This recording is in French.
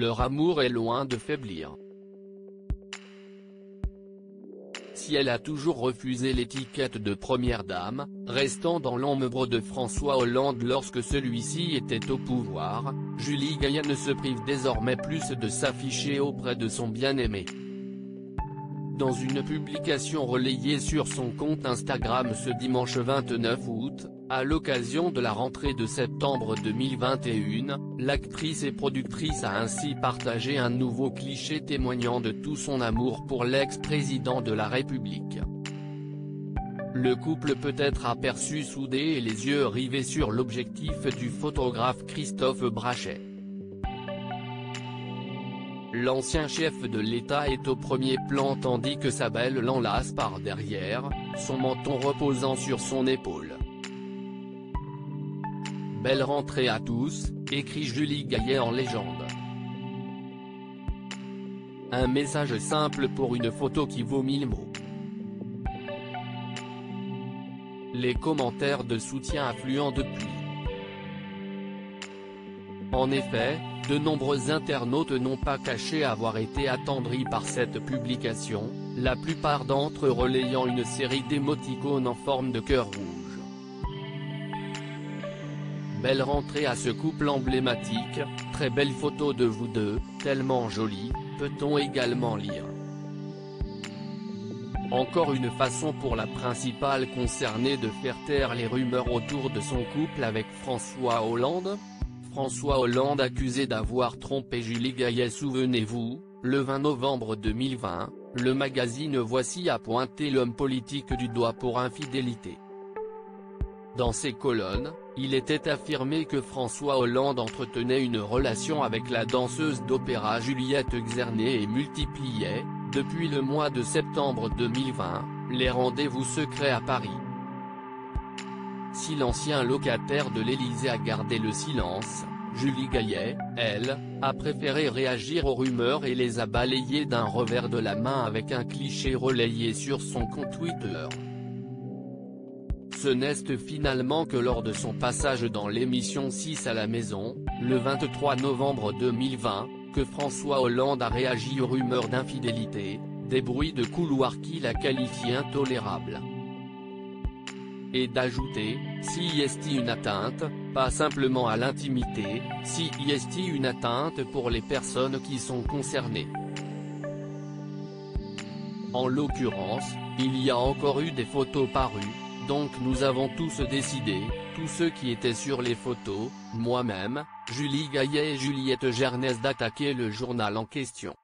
leur amour est loin de faiblir. Si elle a toujours refusé l'étiquette de première dame, restant dans l'ombre de François Hollande lorsque celui-ci était au pouvoir, Julie Gaillet ne se prive désormais plus de s'afficher auprès de son bien-aimé. Dans une publication relayée sur son compte Instagram ce dimanche 29 août, à l'occasion de la rentrée de septembre 2021, l'actrice et productrice a ainsi partagé un nouveau cliché témoignant de tout son amour pour l'ex-président de la République. Le couple peut être aperçu soudé et les yeux rivés sur l'objectif du photographe Christophe Brachet. L'ancien chef de l'État est au premier plan tandis que sa belle l'enlace par derrière, son menton reposant sur son épaule. Belle rentrée à tous, écrit Julie Gaillet en légende. Un message simple pour une photo qui vaut mille mots. Les commentaires de soutien affluent depuis. En effet, de nombreux internautes n'ont pas caché avoir été attendris par cette publication, la plupart d'entre eux relayant une série d'émoticônes en forme de cœur rouge. Belle rentrée à ce couple emblématique, très belle photo de vous deux, tellement jolie, peut-on également lire. Encore une façon pour la principale concernée de faire taire les rumeurs autour de son couple avec François Hollande François Hollande accusé d'avoir trompé Julie Gaillet Souvenez-vous, le 20 novembre 2020, le magazine Voici a pointé l'homme politique du doigt pour infidélité. Dans ses colonnes, il était affirmé que François Hollande entretenait une relation avec la danseuse d'opéra Juliette Xernet et multipliait, depuis le mois de septembre 2020, les rendez-vous secrets à Paris. Si l'ancien locataire de l'Élysée a gardé le silence, Julie Gaillet, elle, a préféré réagir aux rumeurs et les a balayées d'un revers de la main avec un cliché relayé sur son compte Twitter. Ce n'est finalement que lors de son passage dans l'émission 6 à la maison, le 23 novembre 2020, que François Hollande a réagi aux rumeurs d'infidélité, des bruits de couloir qu'il a qualifiés intolérables et d'ajouter, si y est une atteinte, pas simplement à l'intimité, si y est une atteinte pour les personnes qui sont concernées. En l'occurrence, il y a encore eu des photos parues, donc nous avons tous décidé, tous ceux qui étaient sur les photos, moi-même, Julie Gaillet et Juliette Gernès d'attaquer le journal en question.